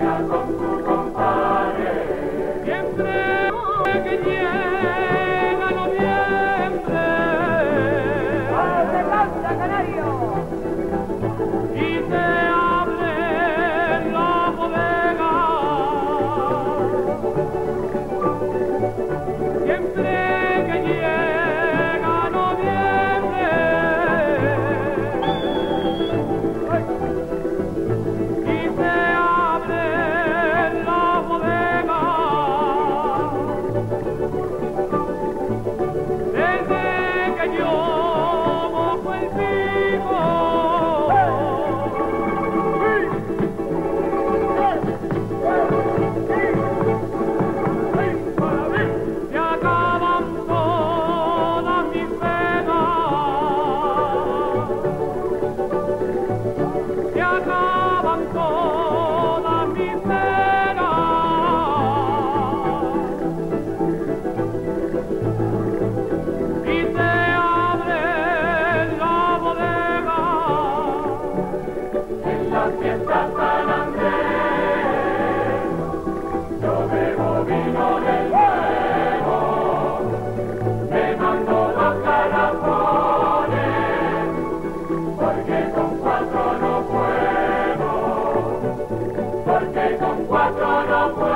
Chicago. lloraban todas mis penas. Y se abre la bodega en las fiestas. Porque con cuatro no.